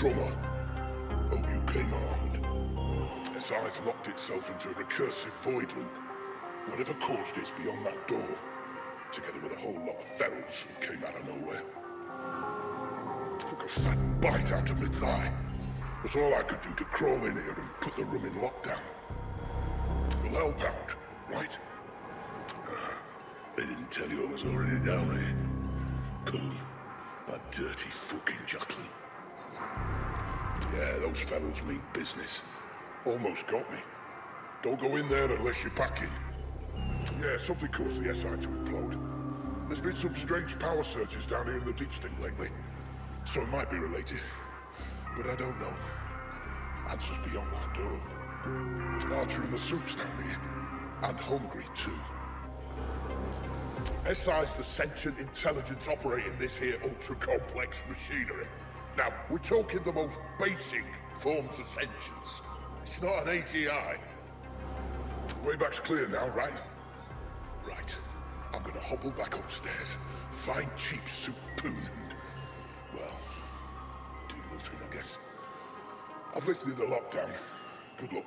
Drummer, hope you came armed. SI's locked itself into a recursive void loop. Whatever caused it's beyond that door. Together with a whole lot of ferals who came out of nowhere. Took a fat bite out of my thigh. Was all I could do to crawl in here and put the room in lockdown. You'll help out, right? They didn't tell you I was already down here. Pooh. That dirty fucking Jacqueline. Yeah, those fellows mean business. Almost got me. Don't go in there unless you're packing. Yeah, something caused the SI to implode. There's been some strange power surges down here in the Deepstack lately. So it might be related. But I don't know. Answers beyond that door. Archer and the soups down here. And hungry too. SI's the sentient intelligence operating this here ultra-complex machinery. Now, we're talking the most basic forms of sentience. It's not an AGI. Way back's clear now, right? Right. I'm gonna hobble back upstairs, find cheap soup poon and... Well, do nothing, I guess. I've lifted the lockdown. Good luck.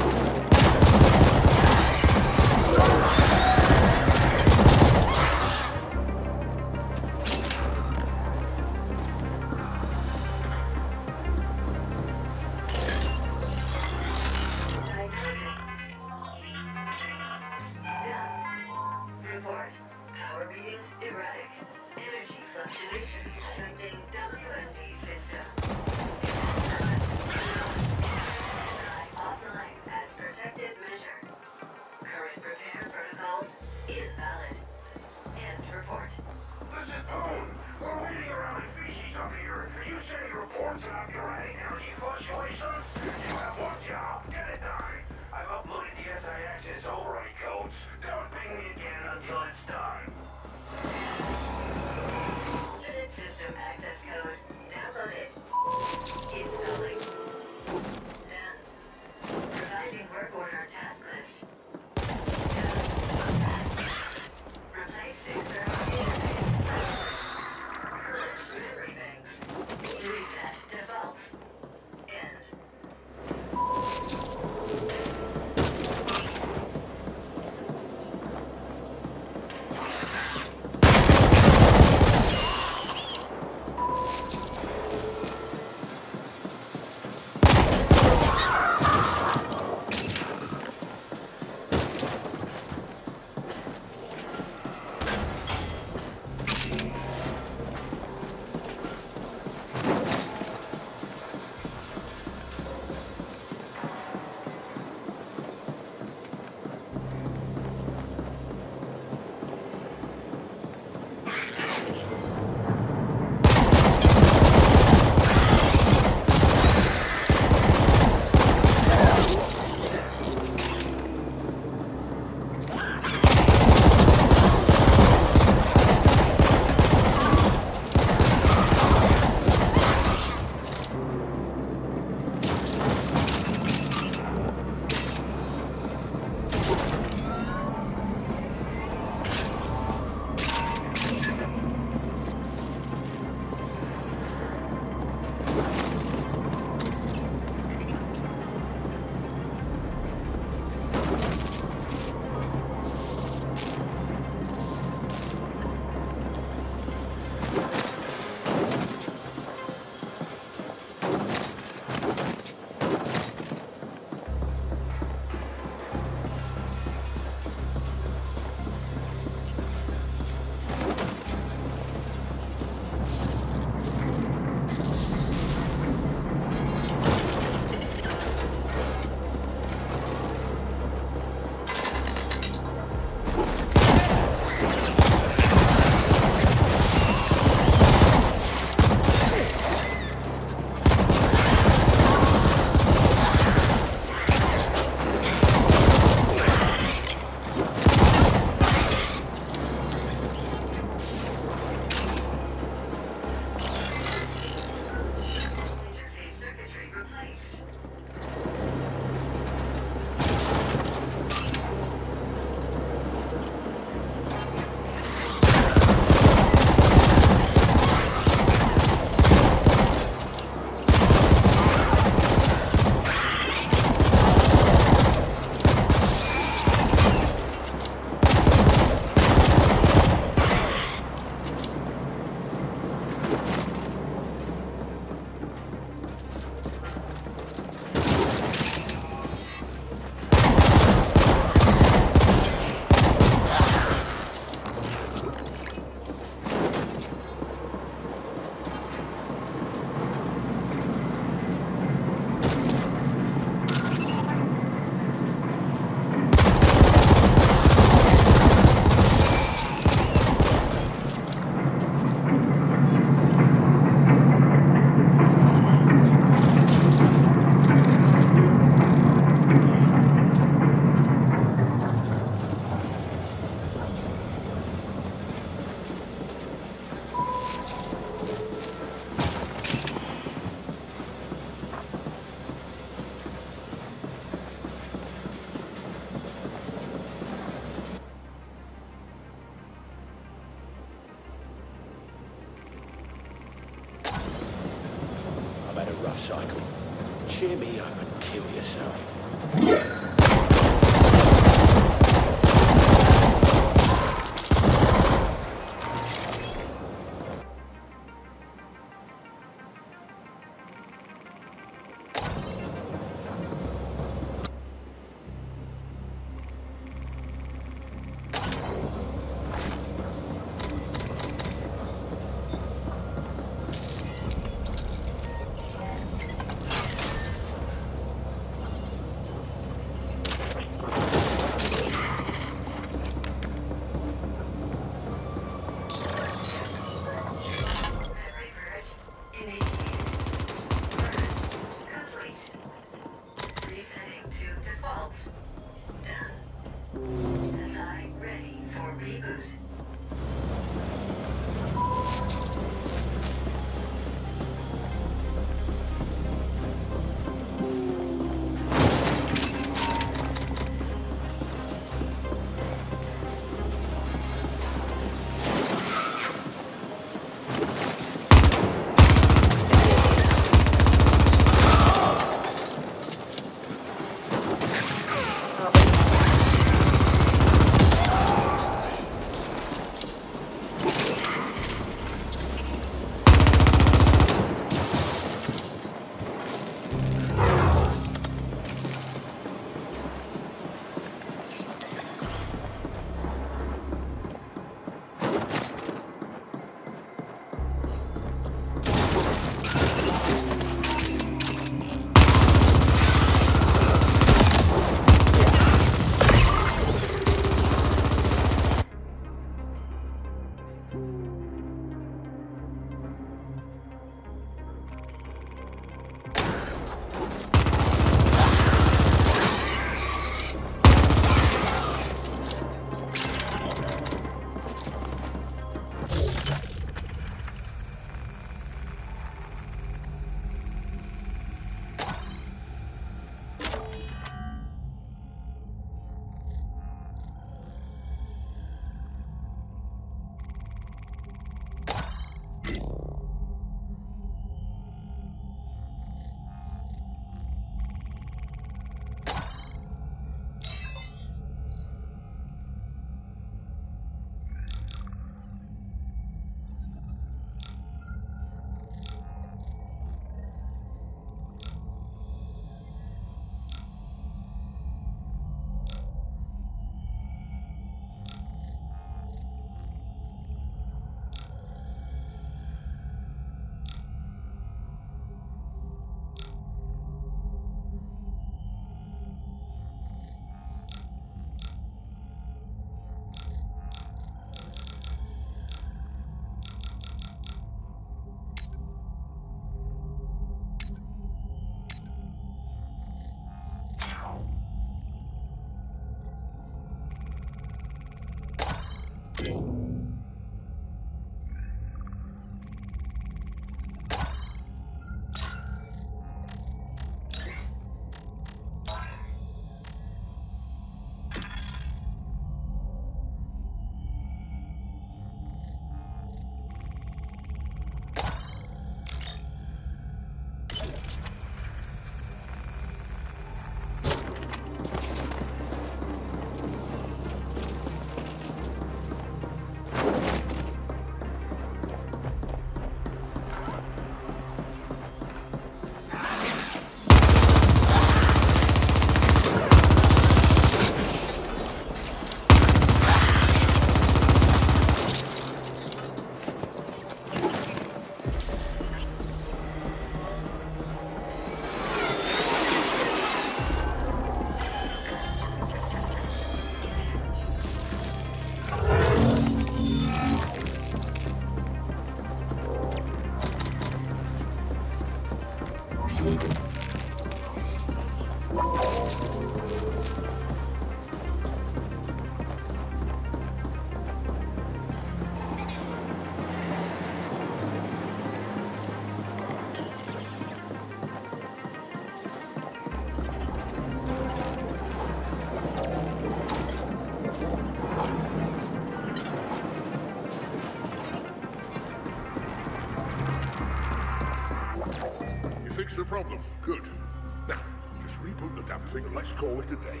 today.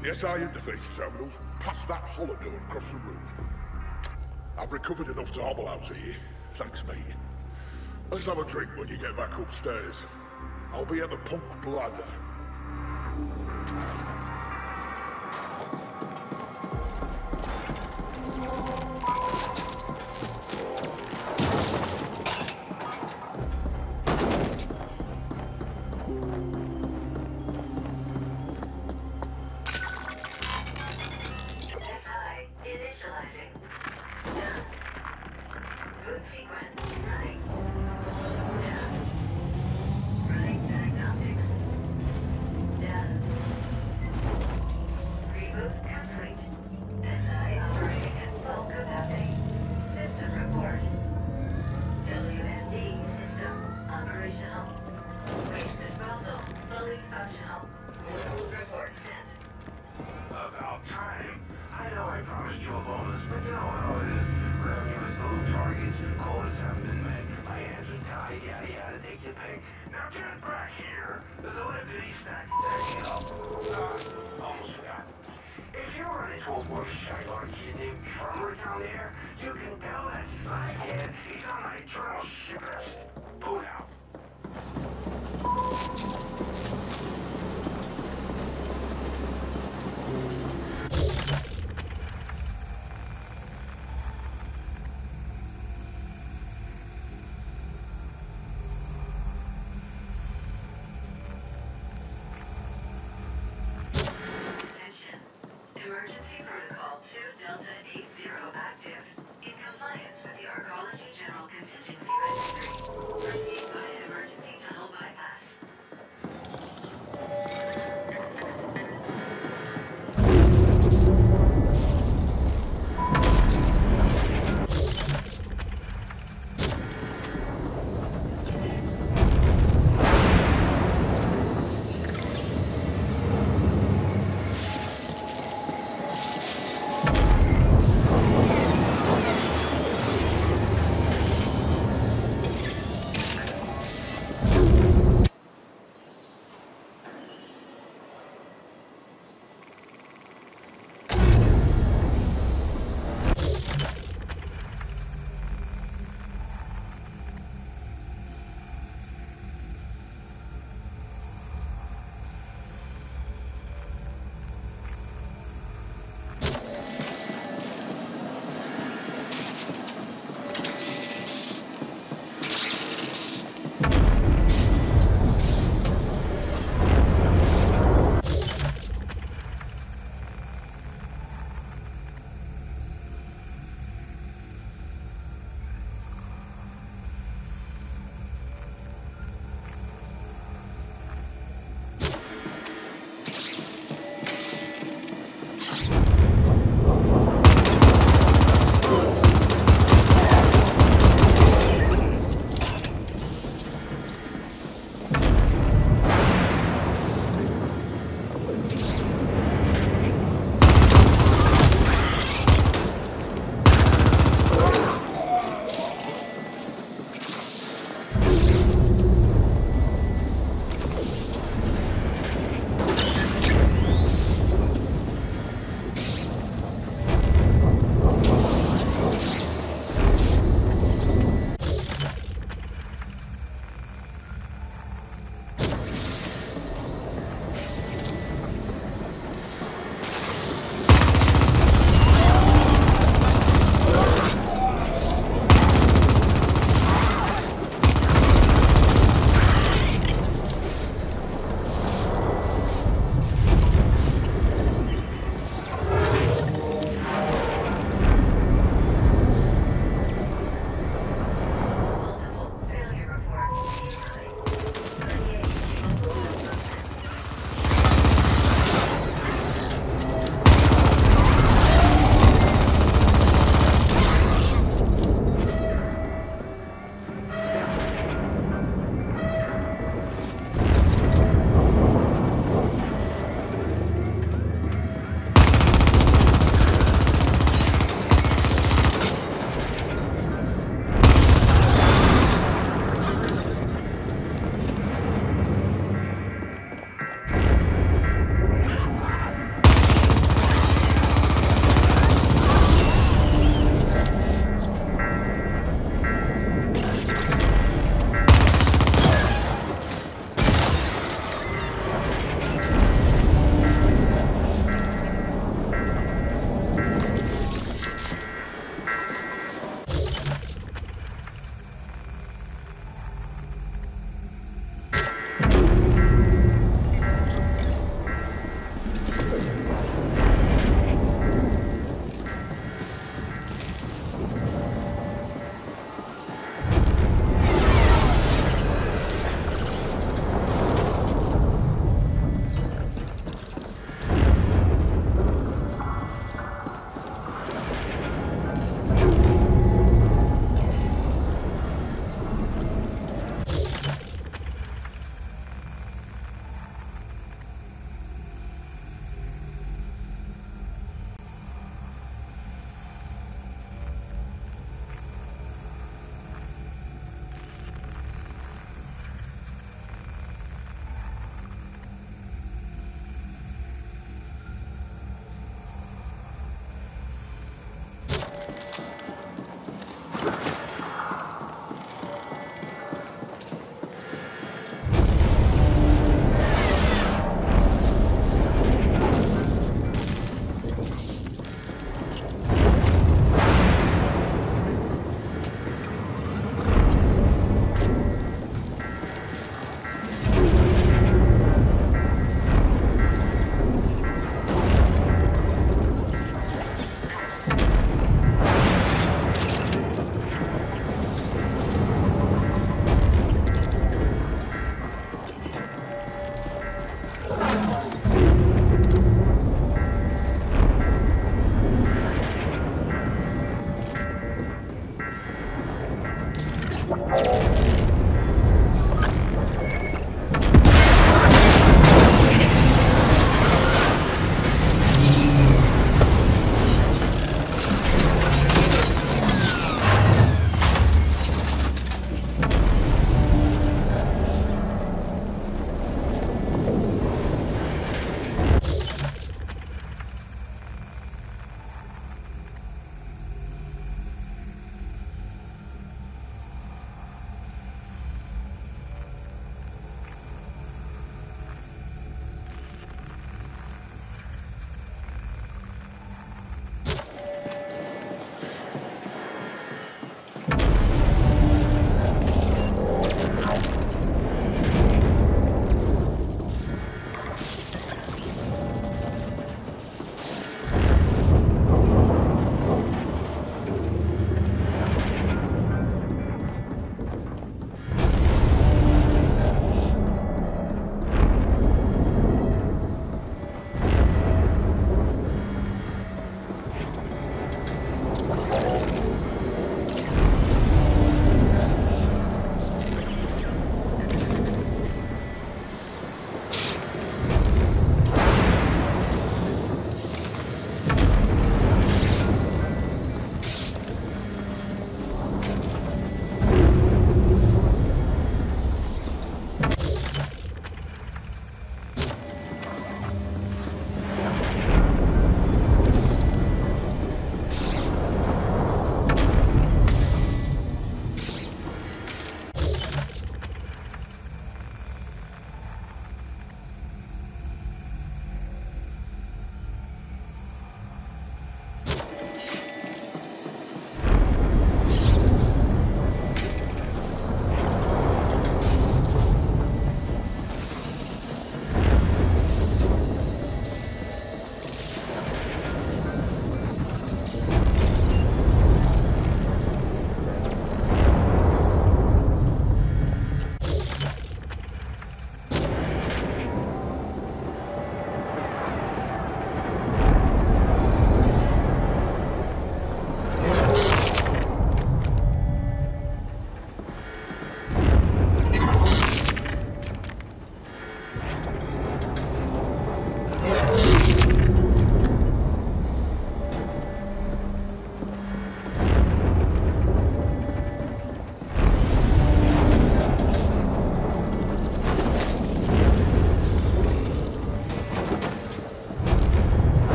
The SI interface terminal's past that hollow door across the room. I've recovered enough to hobble out to you. Thanks, mate. Let's have a drink when you get back upstairs. I'll be at the punk bladder.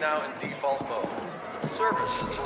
Now in default mode. Service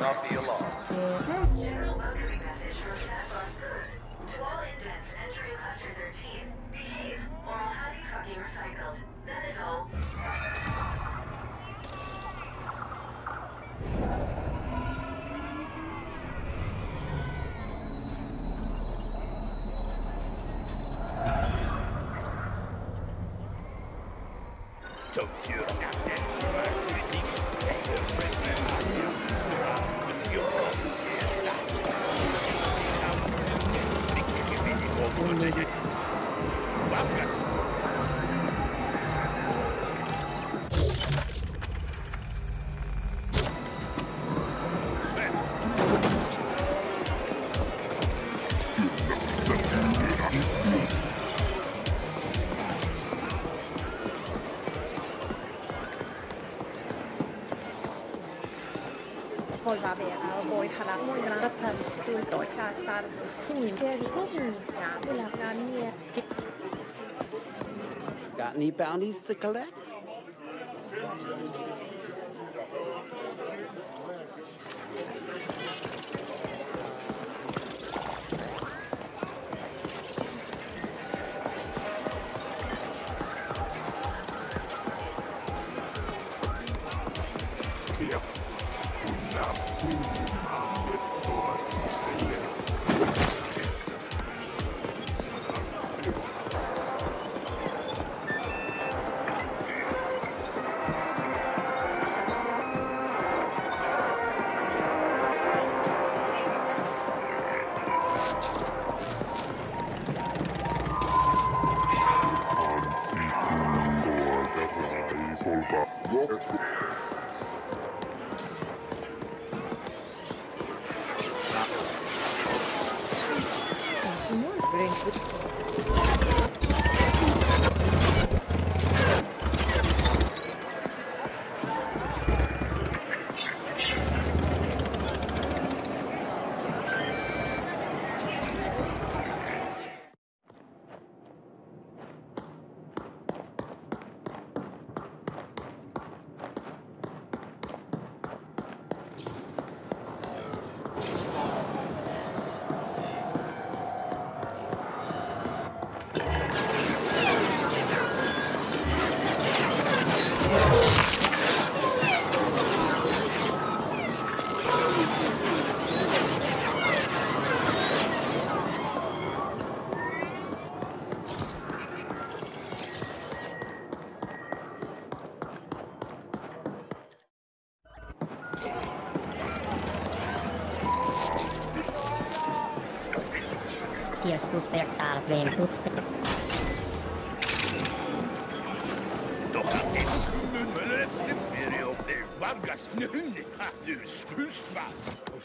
not the alarmed. Mm-hmm. Got any bounties to collect?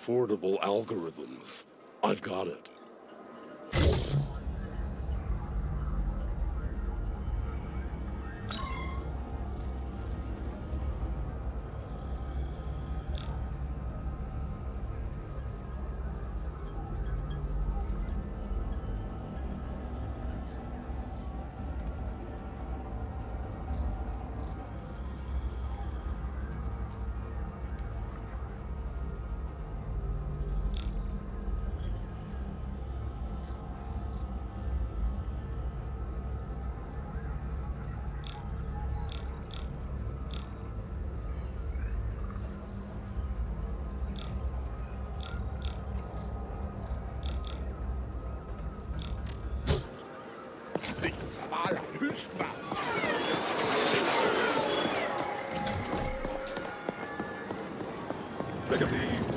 affordable algorithm. pick up the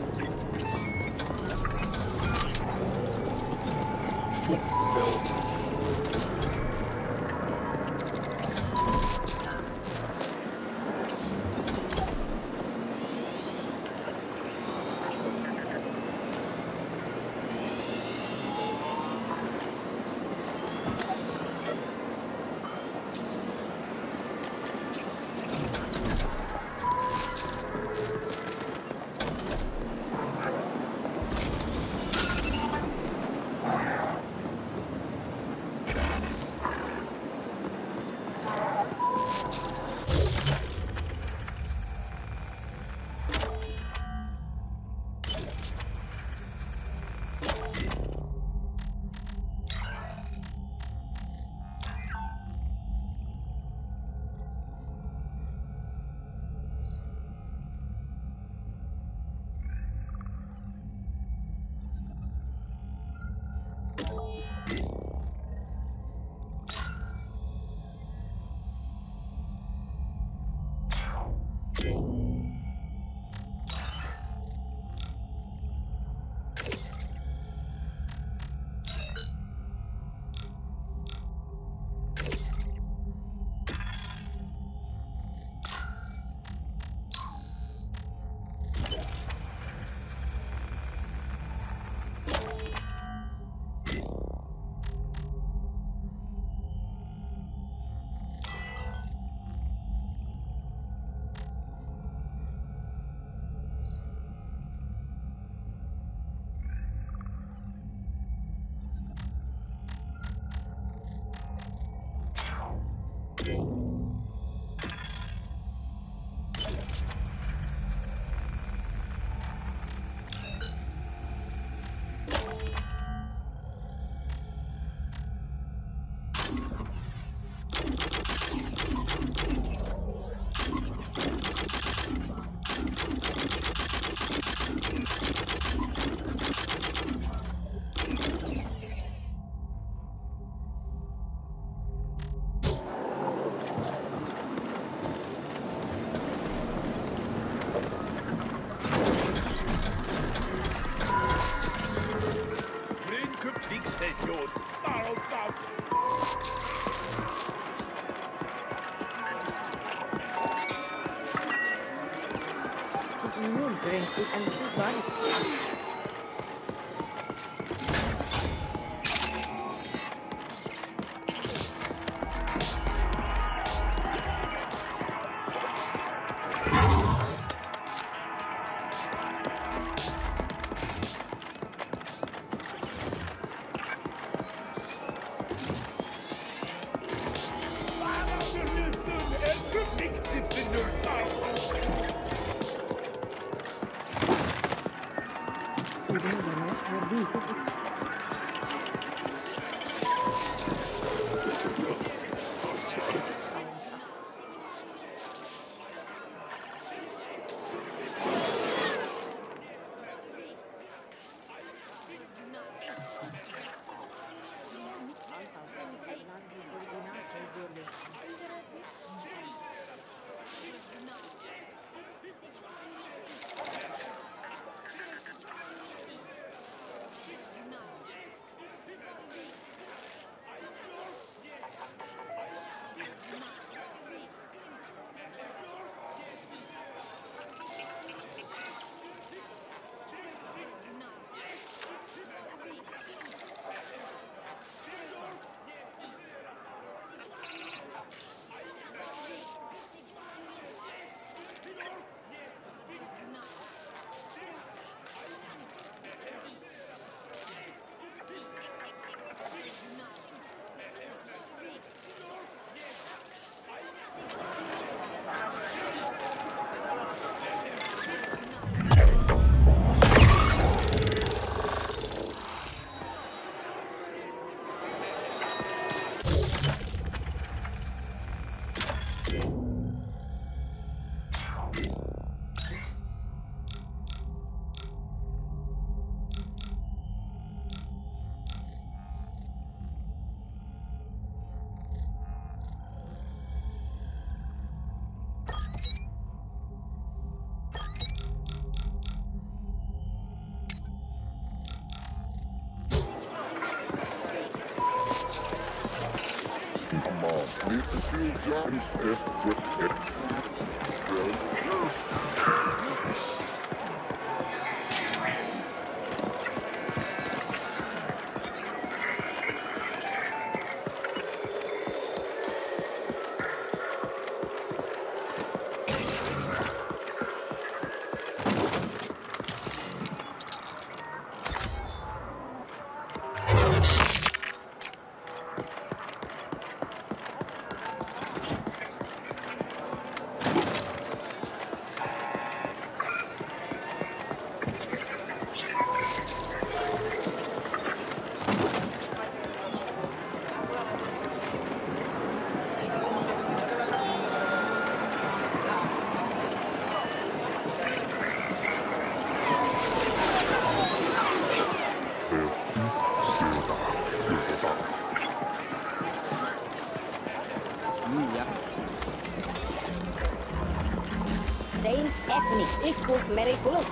Zijn ethnic. Ik koop merk geloof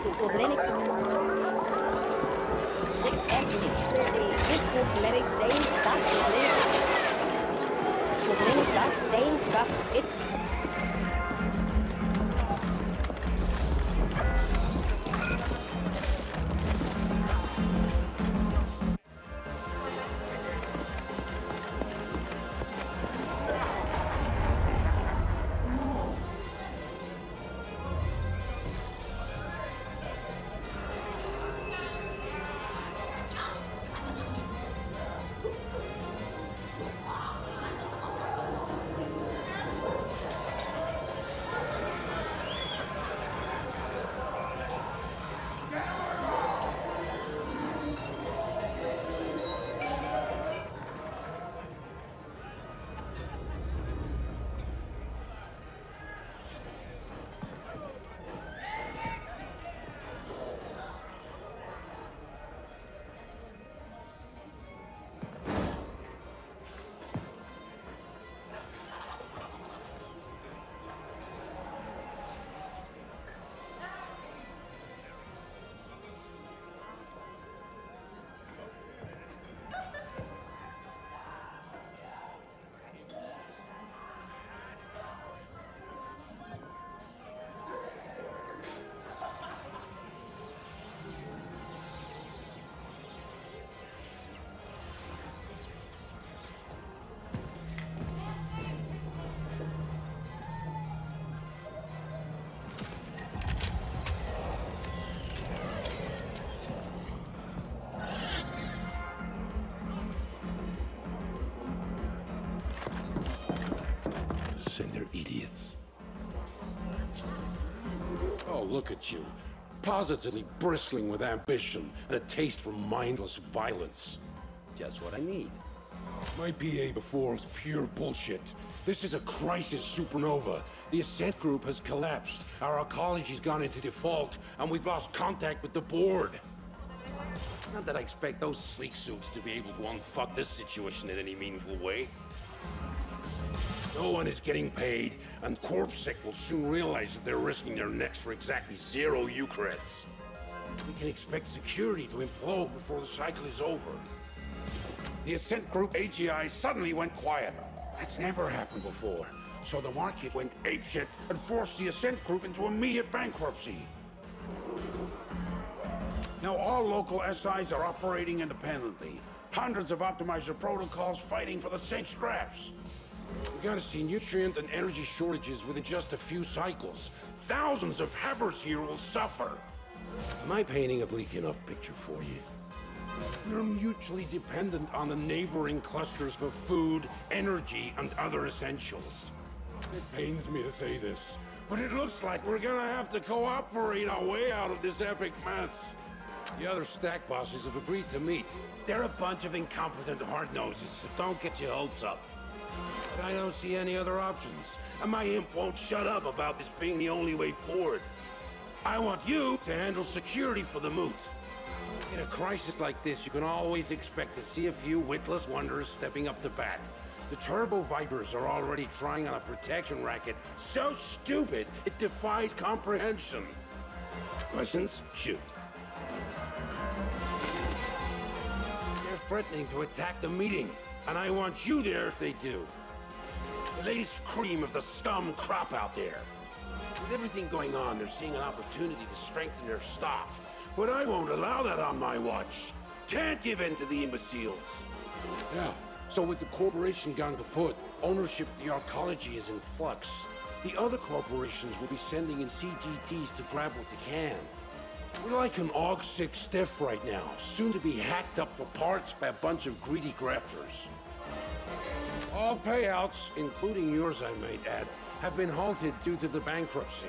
boss and their idiots. Oh, look at you. Positively bristling with ambition and a taste for mindless violence. Just what I need. My PA before was pure bullshit. This is a crisis supernova. The Ascent Group has collapsed. Our arcology's gone into default, and we've lost contact with the board. Not that I expect those sleek suits to be able to unfuck this situation in any meaningful way. No one is getting paid, and CorpSec will soon realize that they're risking their necks for exactly zero Eucreds. We can expect security to implode before the cycle is over. The Ascent Group AGI suddenly went quiet. That's never happened before. So the market went apeshit and forced the Ascent Group into immediate bankruptcy. Now all local SIs are operating independently. Hundreds of optimizer protocols fighting for the same scraps. We're gonna see nutrient and energy shortages within just a few cycles. Thousands of Habbers here will suffer. Am I painting a bleak enough picture for you? We're mutually dependent on the neighboring clusters for food, energy, and other essentials. It pains me to say this, but it looks like we're gonna have to cooperate our way out of this epic mess. The other stack bosses have agreed to meet. They're a bunch of incompetent hard-noses, so don't get your hopes up. But I don't see any other options, and my imp won't shut up about this being the only way forward. I want you to handle security for the moot. In a crisis like this, you can always expect to see a few witless wanderers stepping up to bat. The Turbo Vipers are already trying on a protection racket so stupid it defies comprehension. Questions? Shoot. They're threatening to attack the meeting, and I want you there if they do. The latest cream of the scum crop out there. With everything going on, they're seeing an opportunity to strengthen their stock. But I won't allow that on my watch. Can't give in to the imbeciles. Yeah, so with the corporation gone to kaput, ownership of the arcology is in flux. The other corporations will be sending in CGTs to grab what they can. We're like an AUG 6 stiff right now, soon to be hacked up for parts by a bunch of greedy grafters. All payouts, including yours I might add, have been halted due to the bankruptcy.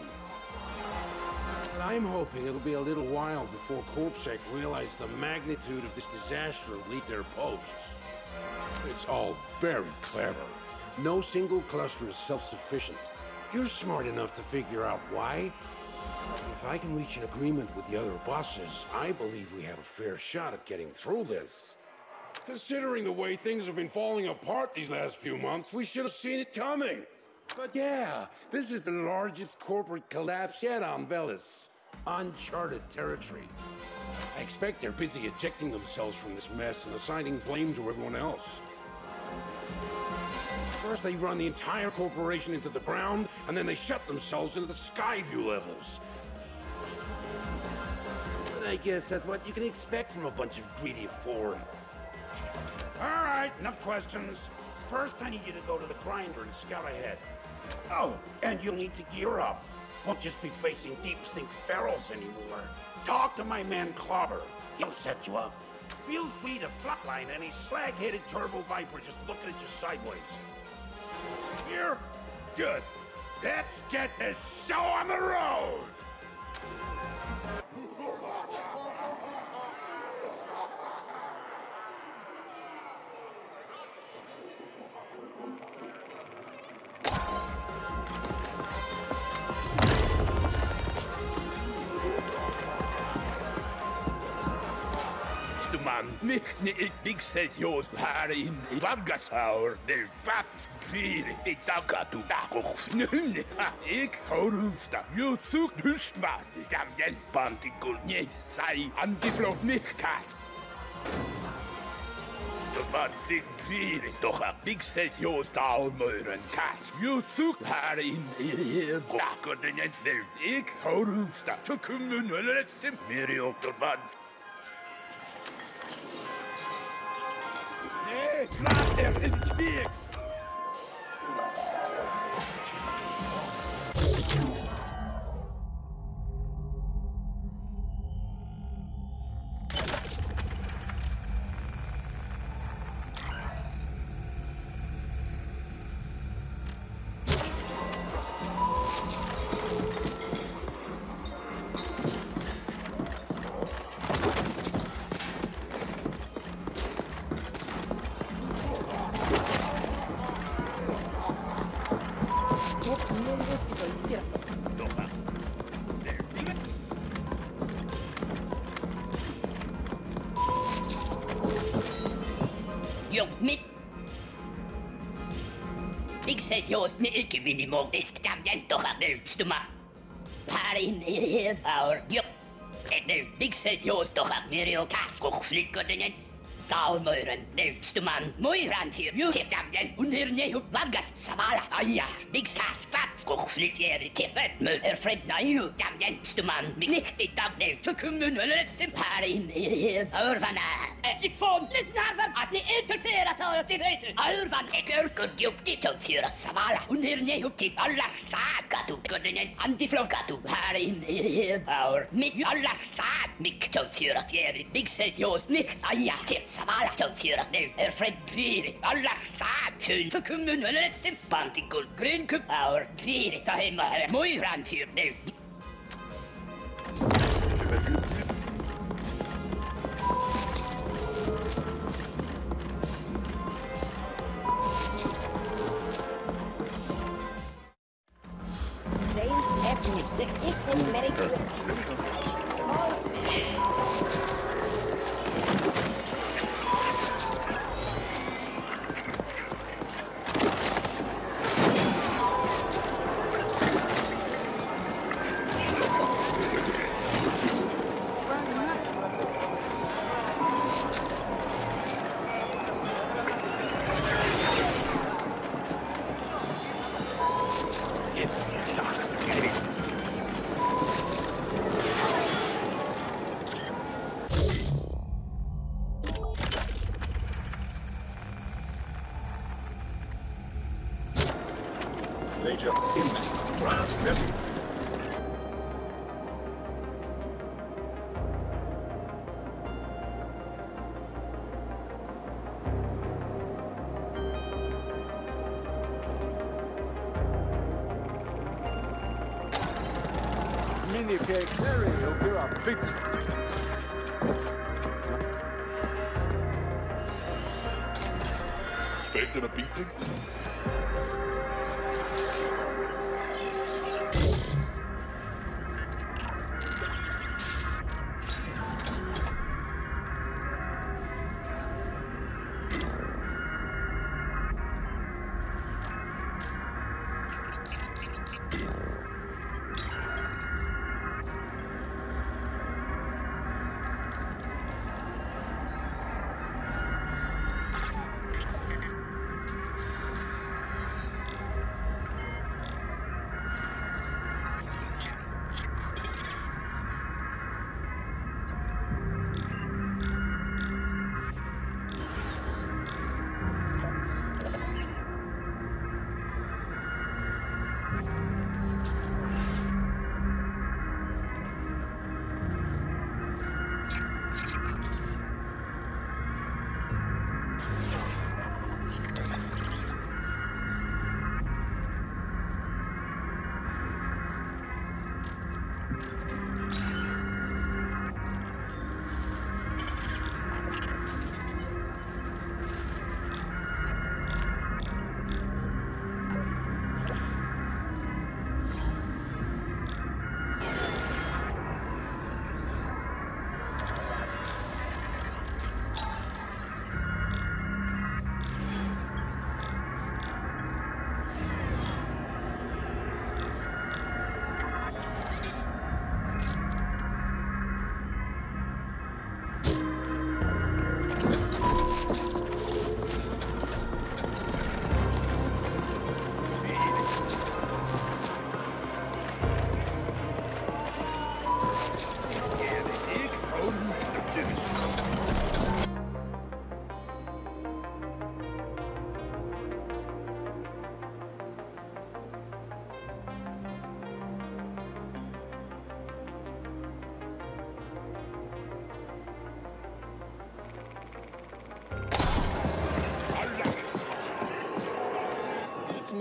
And I'm hoping it'll be a little while before CorpSec realize the magnitude of this disaster and leave their posts. It's all very clever. No single cluster is self-sufficient. You're smart enough to figure out why. If I can reach an agreement with the other bosses, I believe we have a fair shot at getting through this. Considering the way things have been falling apart these last few months, we should have seen it coming. But yeah, this is the largest corporate collapse yet on Veles. Uncharted territory. I expect they're busy ejecting themselves from this mess and assigning blame to everyone else. First, they run the entire corporation into the ground, and then they shut themselves into the Skyview levels. But I guess that's what you can expect from a bunch of greedy foreigners. All right, enough questions. First, I need you to go to the grinder and scout ahead. Oh, and you'll need to gear up. Won't just be facing Deepstack ferals anymore. Talk to my man Clobber. He'll set you up. Feel free to flatline any slag-headed turbo viper just looking at you sideways. Here? Good. Let's get this show on the road! mixtations para invasor del Fast Feed e taca tu taco. Ik horusta. Je zoekt hun smaak. Dan den pantikul nie sai antiflow nichtkas. Man sind viele, doch ein Mixes-Jos da um euren Kass. Jutzug habe in ihr Gott und den Entwelt. Ich hau rufst da zu kümmern, ne, letztem Mirio, der Wand. In het weer. possible nykyminimaalista lentohan väystymä. Parin epäorgio. Edelliksessä juustohan Mirjo kaskukslikkodinen. Taumöyrän väystymän muiran sirjuus. Tämän unirne vargas samalla ajas. Miks kasvaa? skogsliggjerde vedmøll er fremna i utan tjenestemann. Min i dagdelte kommunens par inn i ørvana. Etter fondlesen harver at ni interferat har til høyte. Ørvan er gørkund djupt i tøvfjøra savala. Hun er nedhupt til alla sagadu. Gørnen antiflokadu her inne i ør. Mit alla sag mik tøvfjøra fjeri. Mik ses jos mik aja til savala tøvfjøra nel er fremfiri. Alla sag kun for kommunens pantikul grønkup ør. Vi kiinni, tai mä ole muiran syönyt. Hyvä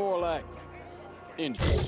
more like India.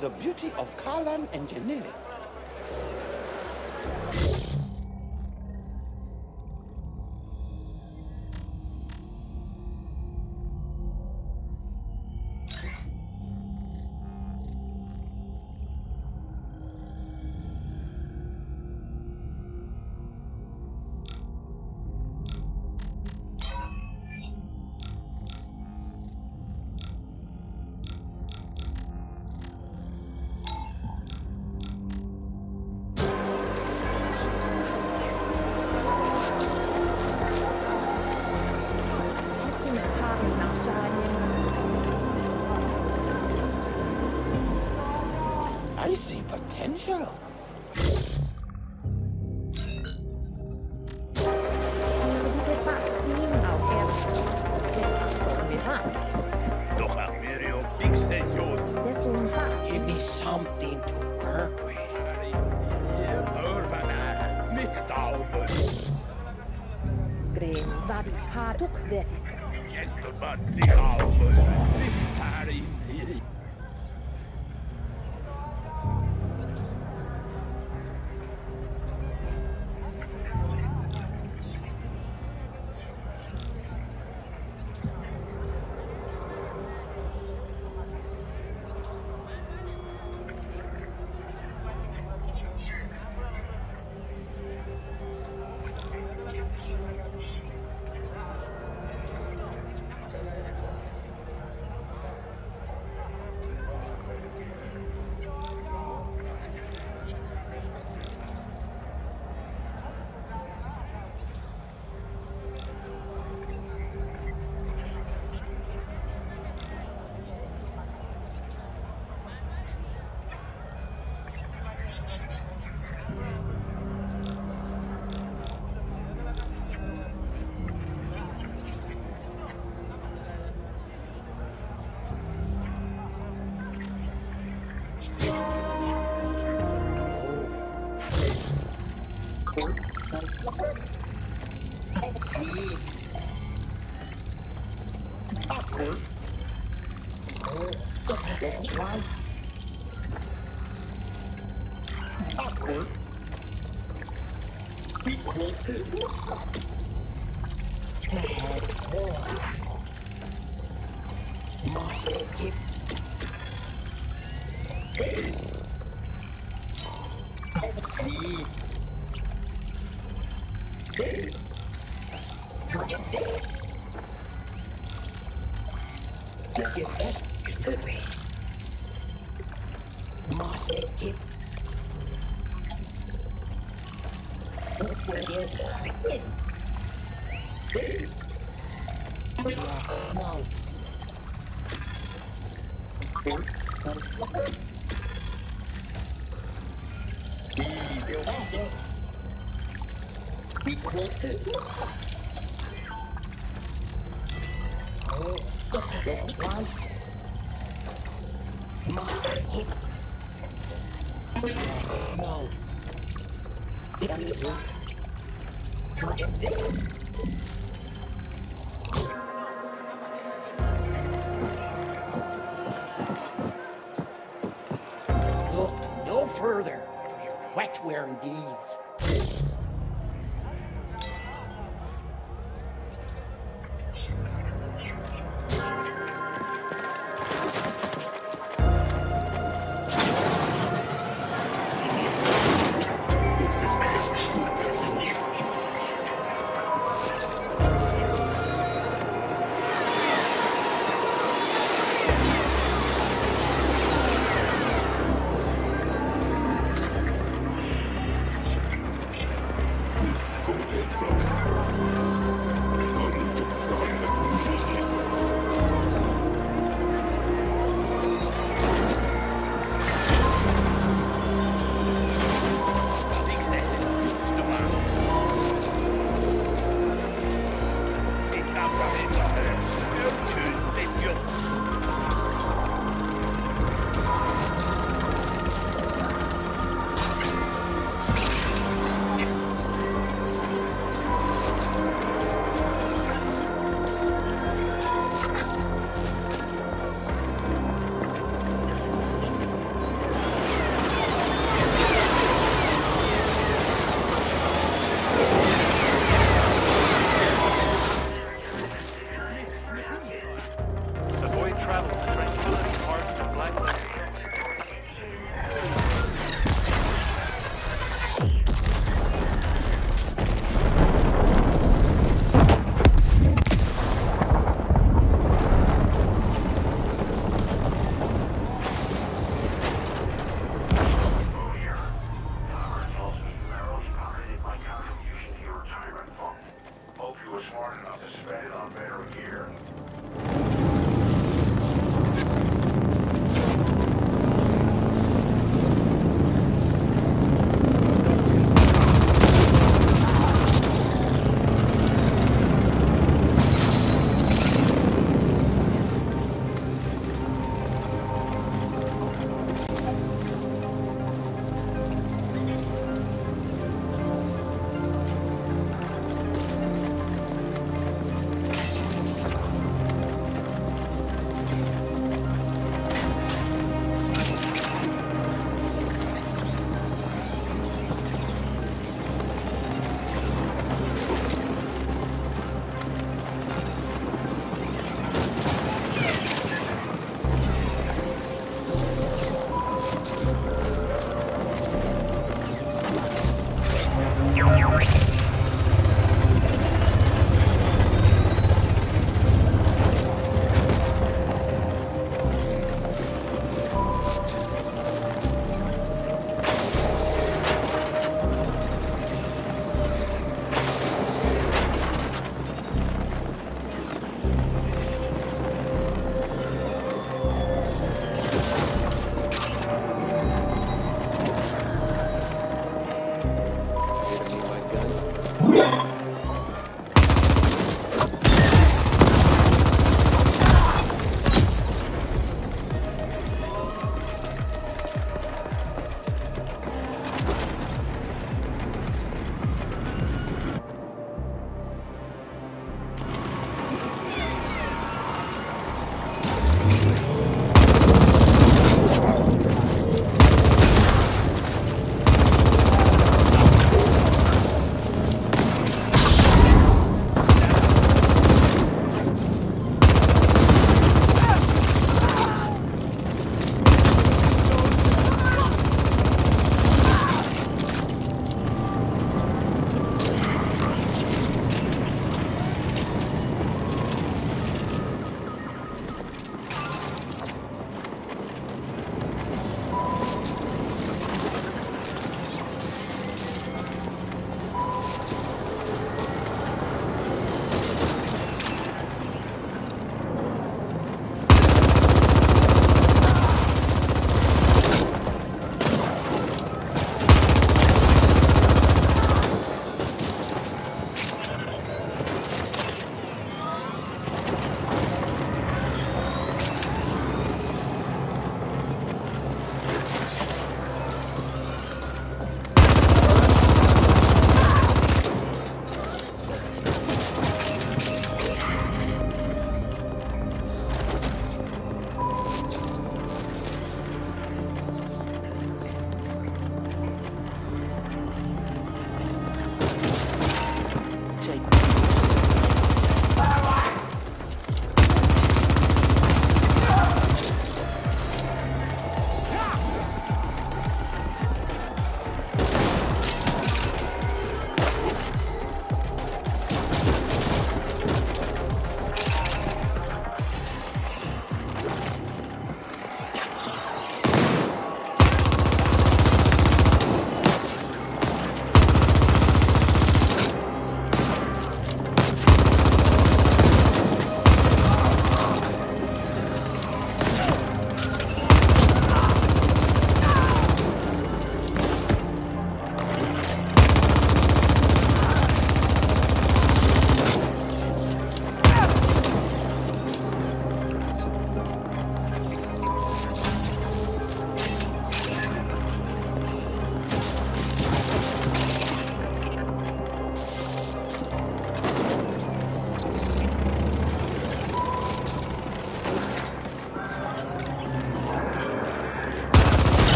the beauty of Kalam engineering. four. Awkward.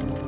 you